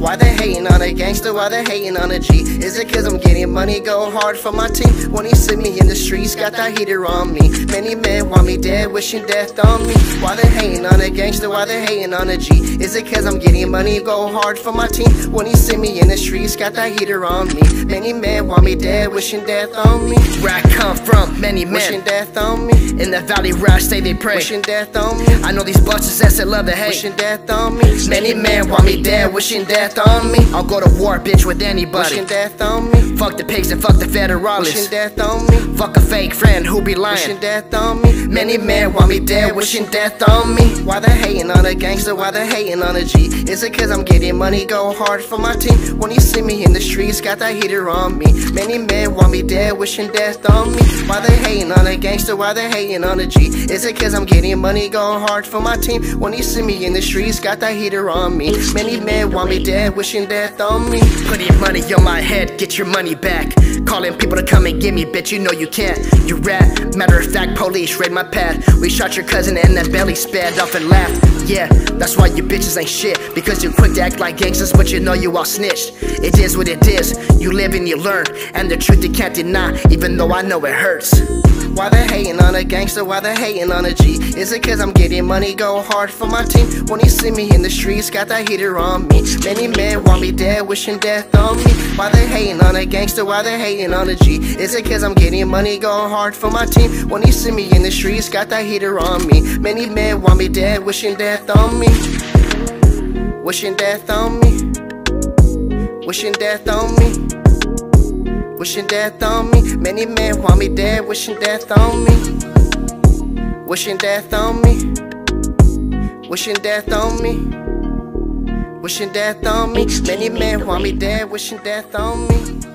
Why they hating on a gangster? Why they hating on a G? Is it cause I'm getting money? Go hard for my team. When he see me in the streets, got that heater on me. Many men want me dead, wishing death on me. Why they hating on a gangster? Why they hating on a G? Is it cause I'm getting money? Go hard for my team. When he see me in the streets, got that heater on me. Many men want me dead, wishing death on me. Where I come from, many men Wishing death on me. in the valley where I stay, they pray. Wishing death on me. I know these busters that say love to hate. Wishing death on me. Many men want me dead, wishing death on me. I'll go to war, bitch, with anybody. Wishing death on me. Fuck the pigs and fuck the federalists. Wishing death on me. Fuck a fake friend who be lying. Wishing death on me. Many men want me dead, wishing death on me. Why they hating on a gangster? Why they hating on a G? Is it cause I'm getting money? Go hard for my team. When you see me in the streets, got that heater on me. Many men want me dead, wishing death on me. Why they hating on a gangster? Why they hating on a G? Is it cause I'm getting money? Go hard for my team. When you see me in the streets, got that heater on me. Many men want me dead, wishing death on me. Put your money on my head, get your money back. Calling people to come and get me, bitch, you know you can't. You rat. Matter of fact, police raid my pad. We shot your cousin and that belly sped off and laughed. Yeah, that's why you bitches ain't shit. Because you quick to act like gangsters, but you know you all snitched. It is what it is. You live and you learn. And the truth you can't deny, even though I know it hurts. Why they hating on a gangster? Why they hating on a G? Is it cause I'm getting money? Go hard for my team. When you see me in the streets, got that heater on me. Many men want me dead, wishing death on me. Why they hating on a gangster? Why they hating on a G? Is it cause I'm getting money? Go hard for my team. When you see me in the streets, got that heater on me. Many men want me dead, wishing death on me. Wishing death on me. Wishing death on me. Wishing death on me. Many men want me dead, wishing death on me. Wishing death on me. Wishing death on me. Wishing death on me. Many men want me dead, wishing death on me.